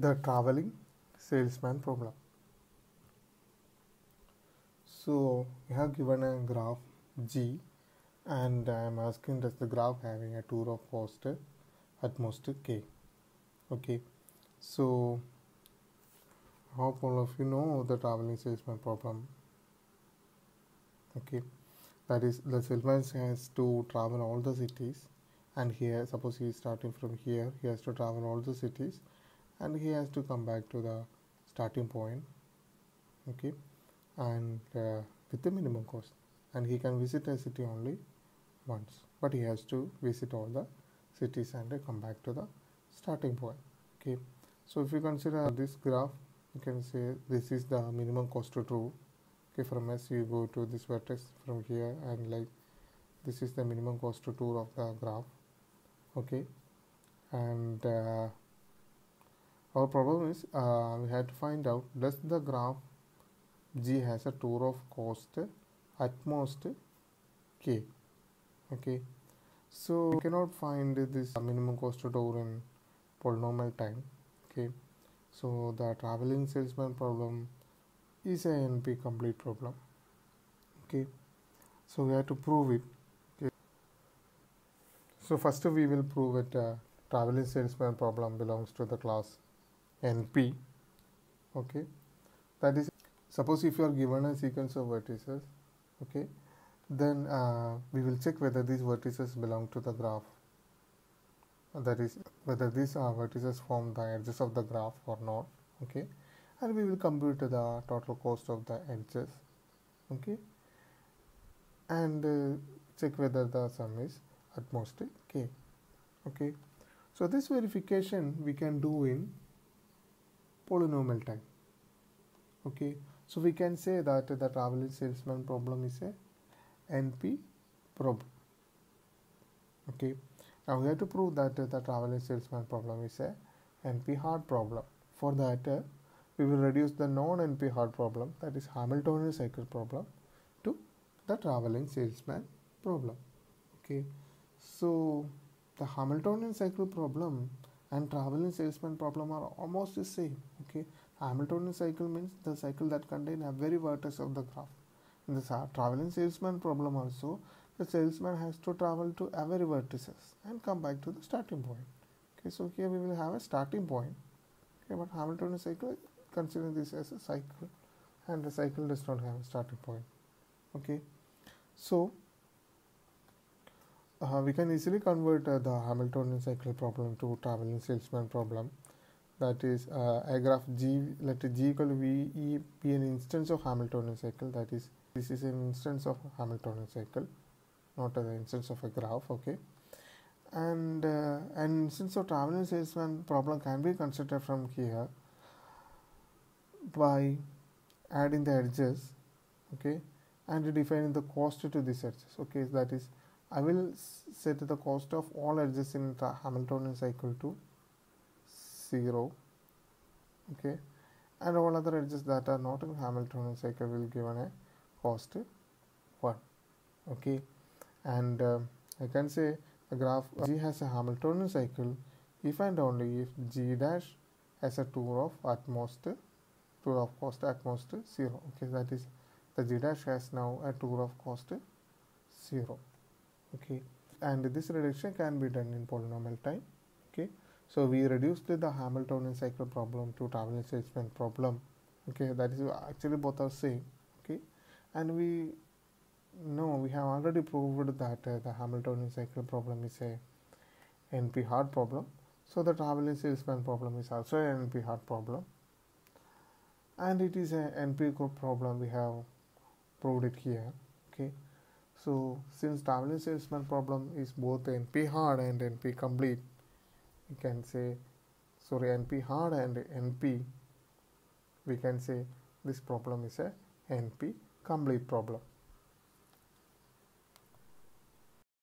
the traveling salesman problem. So we have given a graph G and I am asking does the graph having a tour of cost at most K. Okay, so hope all of you know the traveling salesman problem. Okay, that is the salesman has to travel all the cities and here suppose he is starting from here he has to travel all the cities and he has to come back to the starting point okay and uh, with the minimum cost. And he can visit a city only once but he has to visit all the cities and uh, come back to the starting point okay. So if you consider this graph you can say this is the minimum cost to true okay from s you go to this vertex from here and like this is the minimum cost to tour of the graph okay. And uh, our problem is uh, we had to find out. Does the graph g has a tour of cost at most k. Okay. So we cannot find this minimum cost tour in polynomial time. Okay. So the traveling salesman problem is a np complete problem. Okay. So we have to prove it. So first we will prove that uh, traveling salesman problem belongs to the class NP. Okay, that is suppose if you are given a sequence of vertices, okay, then uh, we will check whether these vertices belong to the graph. That is whether these uh, vertices form the edges of the graph or not. Okay, and we will compute the total cost of the edges. Okay, and uh, check whether the sum is at most k okay so this verification we can do in polynomial time. Okay? So we can say that the traveling salesman problem is a np problem. Okay? Now we have to prove that the traveling salesman problem is a np hard problem. For that we will reduce the non np hard problem that is hamiltonian cycle problem to the traveling salesman problem. Okay? So the Hamiltonian cycle problem and traveling salesman problem are almost the same. Okay, Hamiltonian cycle means the cycle that contain every vertex of the graph. In the traveling salesman problem also, the salesman has to travel to every vertices and come back to the starting point. Okay, so here we will have a starting point. Okay, but Hamiltonian cycle considering this as a cycle, and the cycle does not have a starting point. Okay, so uh, we can easily convert uh, the Hamiltonian cycle problem to traveling salesman problem. That is, uh, a graph G, let G equal V E be an instance of Hamiltonian cycle. That is, this is an instance of Hamiltonian cycle, not an instance of a graph. Okay, and uh, an instance of traveling salesman problem can be considered from here by adding the edges. Okay, and defining the cost to these edges. Okay, that is I will set the cost of all edges in the Hamiltonian cycle to 0 okay? And all other edges that are not in Hamiltonian cycle will given a cost 1 okay? And uh, I can say the graph G has a Hamiltonian cycle if and only if G dash has a tour of at most tour of cost at most 0 okay? That is the G dash has now a tour of cost 0 okay. And this reduction can be done in polynomial time. Okay. So we reduced the hamiltonian cycle problem to traveling salesman problem. Okay. That is actually both are same. Okay. And we know we have already proved that uh, the hamiltonian cycle problem is a np hard problem. So the traveling salesman problem is also an np hard problem. And it is a np problem. We have proved it here. Okay so since traveling salesman problem is both NP hard and NP complete, we can say sorry NP hard and NP we can say this problem is a NP complete problem.